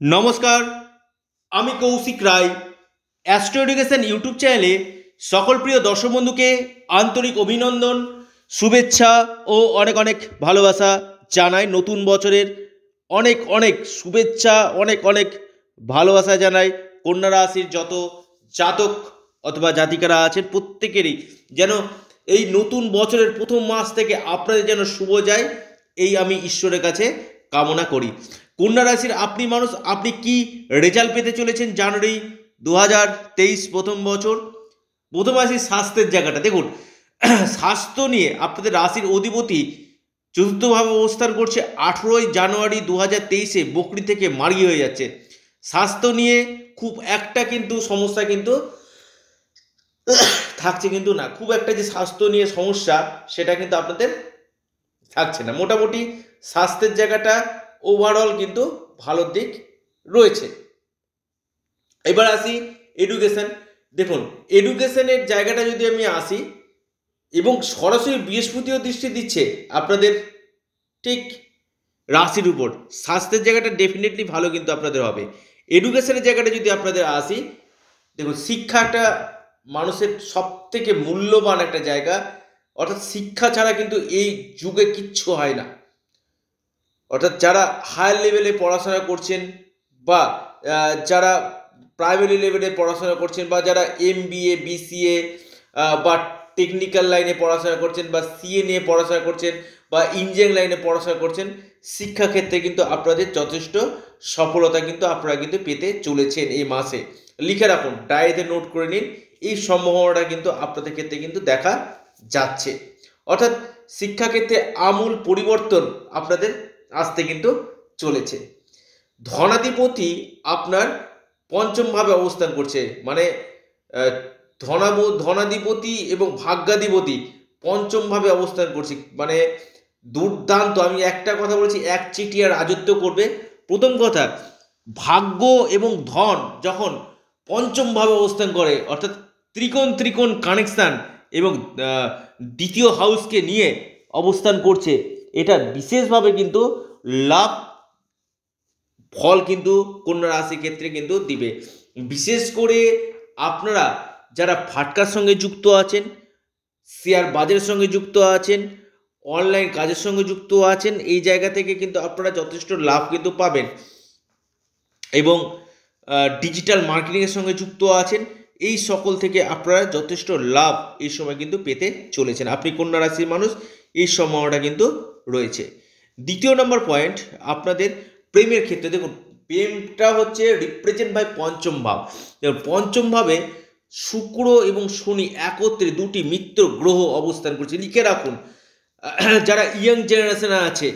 নমস্কার, আমি Koushik Roy. Astro education YouTube চ্যানেলে সকল প্রিয় দর্শক বন্ধুকে আন্তরিক অভিনন্দন, শুভেচ্ছা ও অনেক অনেক ভালোবাসা জানাই নতুন বছরের অনেক অনেক শুভেচ্ছা, অনেক অনেক ভালোবাসা জানাই কন্যা রাশির যত জাতক অথবা জাতিকারা আছেন প্রত্যেকেরই। যেন এই নতুন বছরের প্রথম মাস থেকে আপনাদের যেন শুভ যায়, এই আমি ঈশ্বরের কাছে কামনা করি। কন্যা রাশির আপনি মানুষ, আপনি কি রেজাল্ট পেতে চলেছেন জানুয়ারি দু হাজার তেইশ প্রথম বছর? প্রথম আসি স্বাস্থ্যের জায়গাটা। দেখুন, স্বাস্থ্য নিয়ে আপনাদের রাশির অধিপতি চতুর্থভাবে অবস্থান করছে আঠেরোই জানুয়ারি দু হাজার তেইশে, বকরি থেকে মারি হয়ে যাচ্ছে। স্বাস্থ্য নিয়ে খুব একটা কিন্তু সমস্যা কিন্তু থাকছে কিন্তু না। খুব একটা যে স্বাস্থ্য নিয়ে সমস্যা, সেটা কিন্তু আপনাদের থাকছে না। মোটামুটি স্বাস্থ্যের জায়গাটা ওভারঅল কিন্তু ভালো দিক রয়েছে। এবার আসি এডুকেশন দেখুন এডুকেশনের জায়গাটা যদি আমি আসি, এবং সরাসরি বৃহস্পতিও দৃষ্টি দিচ্ছে আপনাদের, ঠিক রাশির উপর, স্বাস্থ্যের জায়গাটা ডেফিনেটলি ভালো কিন্তু আপনাদের হবে। এডুকেশনের জায়গাটা যদি আপনাদের আসি, দেখুন শিক্ষাটা মানুষের সব থেকে মূল্যবান একটা জায়গা, অর্থাৎ শিক্ষা ছাড়া কিন্তু এই যুগে কিচ্ছু হয় না। অর্থাৎ যারা হায়ার লেভেলে পড়াশোনা করছেন বা যারা প্রাইমারি লেভেলে পড়াশোনা করছেন বা যারা এম বিএ বিসিএ বা টেকনিক্যাল লাইনে পড়াশোনা করছেন বা সিএ নিয়ে পড়াশোনা করছেন বা ইঞ্জিনিয়ারিং লাইনে পড়াশোনা করছেন, শিক্ষাক্ষেত্রে কিন্তু আপনাদের যথেষ্ট সফলতা কিন্তু আপনারা কিন্তু পেতে চলেছেন এই মাসে। লিখে রাখুন ডায়েরিতে নোট করে নিন, এই সম্ভাবনাটা কিন্তু আপনাদের ক্ষেত্রে কিন্তু দেখা যাচ্ছে। অর্থাৎ শিক্ষাক্ষেত্রে আমূল পরিবর্তন আপনাদের আসতে কিন্তু চলেছে। ধনাধিপতি আপনার পঞ্চমভাবে অবস্থান করছে। মানে ধনাব ধনাধিপতি এবং ভাগ্যাধিপতি পঞ্চমভাবে অবস্থান করছে। মানে দুর্দান্ত। আমি একটা কথা বলছি, এক চিটিয়া রাজত্ব করবে। প্রথম কথা, ভাগ্য এবং ধন যখন পঞ্চমভাবে অবস্থান করে, অর্থাৎ ত্রিকোণ ত্রিকোণ কানেকশান এবং দ্বিতীয় হাউসকে নিয়ে অবস্থান করছে এটা বিশেষভাবে কিন্তু লাভ, ফল কিন্তু কন্যা রাশির ক্ষেত্রে কিন্তু দিবে। বিশেষ করে আপনারা যারা ফাটকার সঙ্গে যুক্ত আছেন, শেয়ার বাজারের সঙ্গে যুক্ত আছেন, অনলাইন কাজের সঙ্গে যুক্ত আছেন, এই জায়গা থেকে কিন্তু আপনারা যথেষ্ট লাভ কিন্তু পাবেন। এবং ডিজিটাল মার্কেটিংয়ের সঙ্গে যুক্ত আছেন, এই সকল থেকে আপনারা যথেষ্ট লাভ এই সময় কিন্তু পেতে চলেছেন। আপনি কন্যা রাশির মানুষ, এই সম্ভাবনাটা কিন্তু রয়েছে। দ্বিতীয় নম্বর পয়েন্ট আপনাদের প্রেমের ক্ষেত্রে। দেখুন, প্রেমটা হচ্ছে রিপ্রেজেন্ট বাই পঞ্চম ভাব। দেখুন, পঞ্চম ভাবে শুক্র এবং শনি একত্রে দুটি মিত্র গ্রহ অবস্থান করছে। লিখে রাখুন, যারা ইয়ং জেনারেশনে আছে,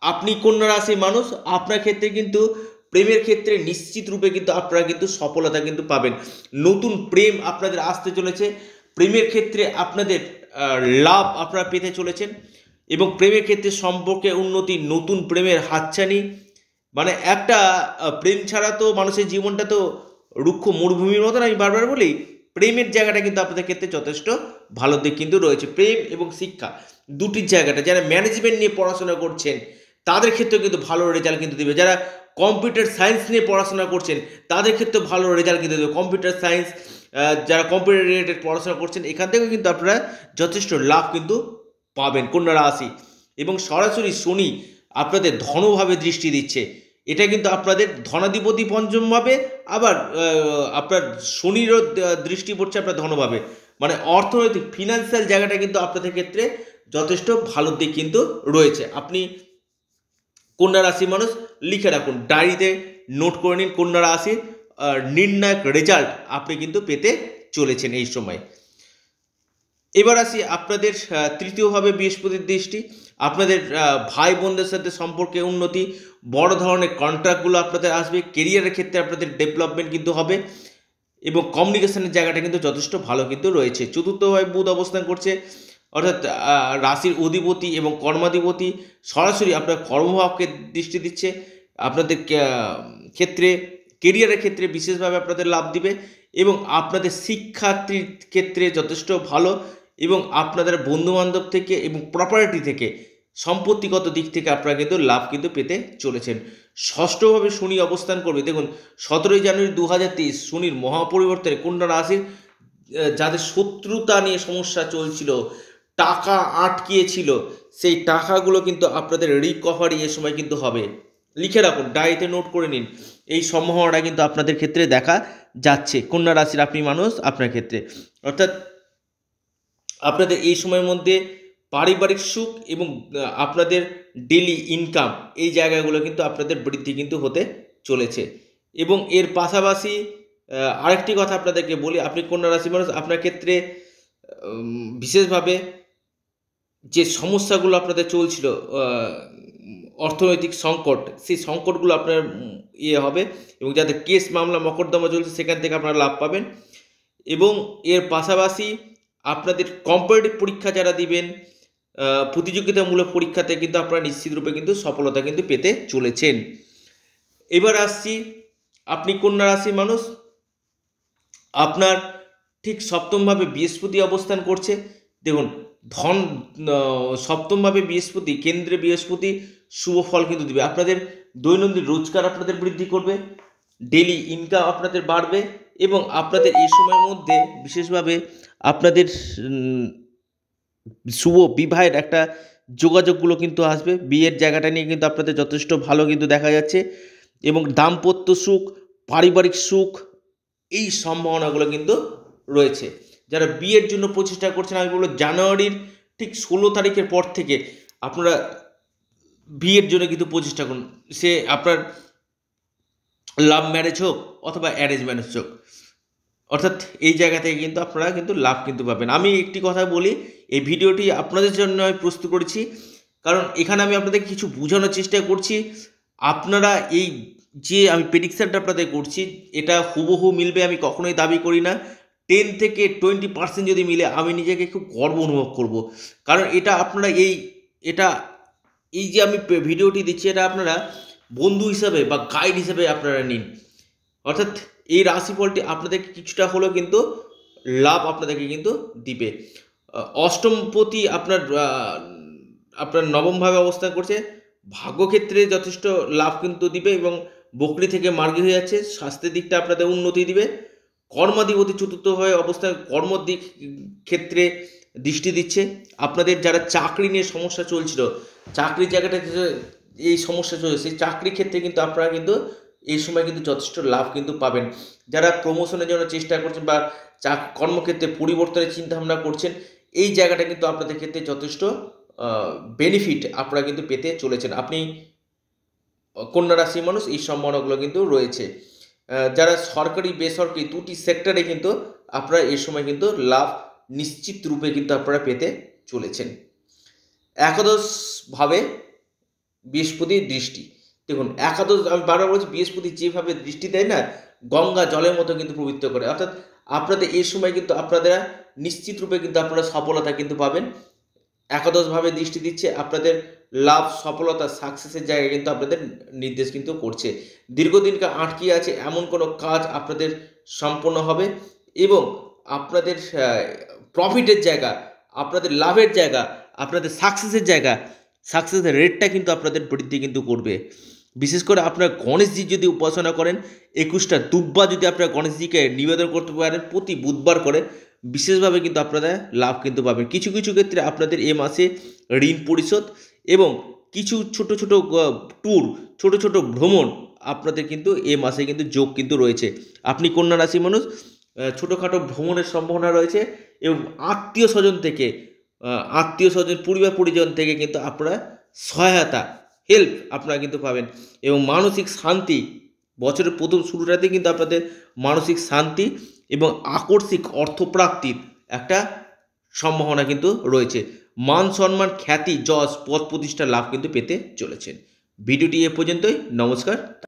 আপনি কন্যা রাশির মানুষ, আপনার ক্ষেত্রে কিন্তু প্রেমের ক্ষেত্রে নিশ্চিত রূপে কিন্তু আপনারা কিন্তু সফলতা কিন্তু পাবেন। নতুন প্রেম আপনাদের আসতে চলেছে। প্রেমের ক্ষেত্রে আপনাদের লাভ আপনারা পেতে চলেছেন। এবং প্রেমের ক্ষেত্রে সম্পর্কে উন্নতি, নতুন প্রেমের হাতছানি। মানে একটা প্রেম ছাড়া তো মানুষের জীবনটা তো রুক্ষ মরুভূমির মতন। আমি বারবার বলি, প্রেমের জায়গাটা কিন্তু আপনাদের ক্ষেত্রে যথেষ্ট ভালো দিক কিন্তু রয়েছে। প্রেম এবং শিক্ষা দুটির জায়গাটা। যারা ম্যানেজমেন্ট নিয়ে পড়াশোনা করছেন, তাদের ক্ষেত্রেও কিন্তু ভালো রেজাল্ট কিন্তু দেবে। যারা কম্পিউটার সায়েন্স নিয়ে পড়াশোনা করছেন, তাদের ক্ষেত্রে ভালো রেজাল্ট কিন্তু দেবে। কম্পিউটার সায়েন্স যারা কম্পিউটার রিলেটেড পড়াশোনা করছেন, এখান থেকেও কিন্তু আপনারা যথেষ্ট লাভ কিন্তু পাবেন কন্যা রাশি এবং সরাসরি শনি আপনাদের ধনভাবে দৃষ্টি দিচ্ছে। এটা কিন্তু আপনাদের ধনাধিপতি পঞ্চমভাবে আবার আপনার শনিরও দৃষ্টি পড়ছে আপনার ধনভাবে। মানে অর্থনৈতিক ফিনান্সিয়াল জায়গাটা কিন্তু আপনাদের ক্ষেত্রে যথেষ্ট ভালো দিক কিন্তু রয়েছে। আপনি কন্যা রাশি মানুষ, লিখে রাখুন, ডায়েরিতে নোট করে নিন কন্যা রাশি নির্ণায়ক রেজাল্ট আপনি কিন্তু পেতে চলেছেন এই সময়। এবার আসি আপনাদের তৃতীয়ভাবে বৃহস্পতির দৃষ্টি। আপনাদের ভাই বোনদের সাথে সম্পর্কে উন্নতি, বড় ধরনের কন্ট্রাক্টগুলো আপনাদের আসবে কেরিয়ারের ক্ষেত্রে আপনাদের ডেভেলপমেন্ট কিন্তু হবে এবং কমিউনিকেশনের জায়গাটা কিন্তু যথেষ্ট ভালো কিন্তু রয়েছে। চতুর্থভাবে বুধ অবস্থান করছে, অর্থাৎ রাশির অধিপতি এবং কর্মাধিপতি সরাসরি আপনার কর্মভাবকে দৃষ্টি দিচ্ছে। আপনাদের ক্ষেত্রে কেরিয়ারের ক্ষেত্রে বিশেষভাবে আপনাদের লাভ দিবে এবং আপনাদের শিক্ষার্থীর ক্ষেত্রে যথেষ্ট ভালো। এবং আপনাদের বন্ধুবান্ধব থেকে এবং প্রপার্টি থেকে, সম্পত্তিগত দিক থেকে আপনারা কিন্তু লাভ কিন্তু পেতে চলেছেন। ষষ্ঠভাবে শনি অবস্থান করবে। দেখুন, সতেরোই জানুয়ারি দু হাজার তেইশ শনির মহাপরিবর্তনে কন্যা রাশির যাদের শত্রুতা নিয়ে সমস্যা চলছিল, টাকা আটকিয়েছিল, সেই টাকাগুলো কিন্তু আপনাদের রিকভারি এ সময় কিন্তু হবে। লিখে রাখুন ডায়েরিতে নোট করে নিন। এই সম্ভাবনাটা কিন্তু আপনাদের ক্ষেত্রে দেখা যাচ্ছে। কন্যা রাশির আপনি মানুষ, আপনার ক্ষেত্রে। অর্থাৎ আপনাদের এই সময়ের মধ্যে পারিবারিক সুখ এবং আপনাদের ডেলি ইনকাম এই জায়গাগুলো কিন্তু আপনাদের বৃদ্ধি কিন্তু হতে চলেছে। এবং এর পাশাপাশি আরেকটি কথা আপনাদেরকে বলি, আপনি কন্যা রাশি মানুষ, আপনার ক্ষেত্রে বিশেষভাবে যে সমস্যাগুলো আপনাদের চলছিল অর্থনৈতিক সংকট, সেই সংকটগুলো আপনার ইয়ে হবে এবং যাদের কেস, মামলা, মকদ্দমা চলছে, সেখান থেকে আপনারা লাভ পাবেন। এবং এর পাশাপাশি আপনাদের কম্পারেটিভ পরীক্ষা যারা দিবেন প্রতিযোগিতামূলক পরীক্ষাতে কিন্তু আপনারা নিশ্চিতরূপে কিন্তু সফলতা কিন্তু পেতে চলেছেন। এবার আসছি, আপনি কন্যা রাশির মানুষ, আপনার ঠিক সপ্তমভাবে বৃহস্পতি অবস্থান করছে। দেখুন, ধন সপ্তমভাবে বৃহস্পতি, কেন্দ্রে বৃহস্পতি, শুভ ফল কিন্তু দিবে। আপনাদের দৈনন্দিন রোজগার আপনাদের বৃদ্ধি করবে ডেলি ইনকাম আপনাদের বাড়বে। এবং আপনাদের এই সময়ের মধ্যে বিশেষভাবে আপনাদের শুভ বিবাহের একটা যোগাযোগগুলো কিন্তু আসবে। বিয়ের জায়গাটা নিয়ে কিন্তু আপনাদের যথেষ্ট ভালো কিন্তু দেখা যাচ্ছে এবং দাম্পত্য সুখ, পারিবারিক সুখ এই সম্ভাবনাগুলো কিন্তু রয়েছে। যারা বিয়ের জন্য প্রচেষ্টা করছেন, আমি বলব জানুয়ারির ঠিক ষোলো তারিখের পর থেকে আপনারা বিয়ের জন্য কিন্তু প্রচেষ্টা করুন। সে আপনার লাভ ম্যারেজ হোক অথবা অ্যারেঞ্জ ম্যারেজ হোক। অর্থাৎ এই জায়গা থেকে কিন্তু আপনারা কিন্তু লাভ কিন্তু পাবেন। আমি একটি কথা বলি, এই ভিডিওটি আপনাদের জন্য আমি প্রস্তুত করেছি। কারণ এখানে আমি আপনাদের কিছু বোঝানোর চেষ্টা করছি। আপনারা এই যে আমি প্রেডিকশানটা আপনাদের করছি, এটা হুবহু মিলবে আমি কখনোই দাবি করি না। টেন থেকে টোয়েন্টি পার্সেন্ট যদি মিলে, আমি নিজেকে খুব গর্ব অনুভব করব। কারণ এটা আপনারা এই, এটা এই যে আমি ভিডিওটি দিচ্ছি, এটা আপনারা বন্ধু হিসাবে বা গাইড হিসাবে আপনারা নিন। অর্থাৎ এই রাশিফলটি আপনাদেরকে কিছুটা হলেও কিন্তু লাভ আপনাদেরকে কিন্তু দিবে। অষ্টমপতি আপনার আপনার নবমভাবে অবস্থান করছে। ভাগ্যক্ষেত্রে যথেষ্ট লাভ কিন্তু দিবে এবং বকরি থেকে মার্গী হয়ে যাচ্ছে। স্বাস্থ্যের দিকটা আপনাদের উন্নতি দিবে। কর্মাধিপতি চতুর্থভাবে অবস্থান কর্ম দিক ক্ষেত্রে দৃষ্টি দিচ্ছে। আপনাদের যারা চাকরি নিয়ে সমস্যা চলছিল, চাকরির জায়গাটা এই সমস্যা চলছে, সেই চাকরির ক্ষেত্রে কিন্তু আপনারা কিন্তু এই সময় কিন্তু যথেষ্ট লাভ কিন্তু পাবেন। যারা প্রমোশনের জন্য চেষ্টা করছেন বা চাক, কর্মক্ষেত্রে পরিবর্তনের চিন্তাভাবনা করছেন, এই জায়গাটা কিন্তু আপনাদের ক্ষেত্রে যথেষ্ট বেনিফিট আপনারা কিন্তু পেতে চলেছেন। আপনি কন্যা রাশির মানুষ, এই সম্ভাবনাগুলো কিন্তু রয়েছে। যারা সরকারি, বেসরকারি দুটি সেক্টরে কিন্তু আপনারা এই সময় কিন্তু লাভ নিশ্চিত রূপে কিন্তু আপনারা পেতে চলেছেন। একাদশভাবে বৃহস্পতির দৃষ্টি। দেখুন, একাদশ, আমি বারবার বলছি, বৃহস্পতি যেভাবে দৃষ্টি দেয় না, গঙ্গা জলের মতো কিন্তু পবিত্র করে। অর্থাৎ আপনাদের এই সময় কিন্তু আপনারা নিশ্চিত রূপে কিন্তু আপনারা সফলতা কিন্তু পাবেন। একাদশভাবে দৃষ্টি দিচ্ছে, আপনাদের লাভ, সফলতা সাকসেসের জায়গায় কিন্তু আপনাদের নির্দেশ কিন্তু করছে। দীর্ঘদিনকে আটকিয়ে আছে, এমন কোনো কাজ আপনাদের সম্পন্ন হবে এবং আপনাদের প্রফিটের জায়গা, আপনাদের লাভের জায়গা, আপনাদের সাকসেসের জায়গা সাকসেসের রেটটা কিন্তু আপনাদের বৃদ্ধি কিন্তু করবে। বিশেষ করে আপনার গণেশজি যদি উপাসনা করেন, একুশটা দুব্বা যদি আপনারা গণেশজিকে নিবেদন করতে পারেন, প্রতি বুধবার করে বিশেষভাবে কিন্তু আপনারা লাভ কিন্তু পাবেন। কিছু কিছু ক্ষেত্রে আপনাদের এ মাসে ঋণ পরিশোধ এবং কিছু ছোট ছোট ট্যুর ছোট ছোট ভ্রমণ আপনাদের কিন্তু এ মাসে কিন্তু যোগ কিন্তু রয়েছে। আপনি কন্যা রাশি মানুষ ছোটোখাটো ভ্রমণের সম্ভাবনা রয়েছে এবং আত্মীয় স্বজন থেকে আত্মীয় স্বজন, পরিবার, পরিজন থেকে কিন্তু আপনারা সহায়তা হেল্প আপনারা কিন্তু পাবেন। এবং মানসিক শান্তি, বছরের প্রথম শুরুটাতে কিন্তু আপনাদের মানসিক শান্তি এবং আকর্ষিক অর্থপ্রাপ্তির একটা সম্ভাবনা কিন্তু রয়েছে। মান সম্মান, খ্যাতি, যশ, পদ প্রতিষ্ঠা, লাভ কিন্তু পেতে চলেছেন। ভিডিওটি এ পর্যন্তই। নমস্কার।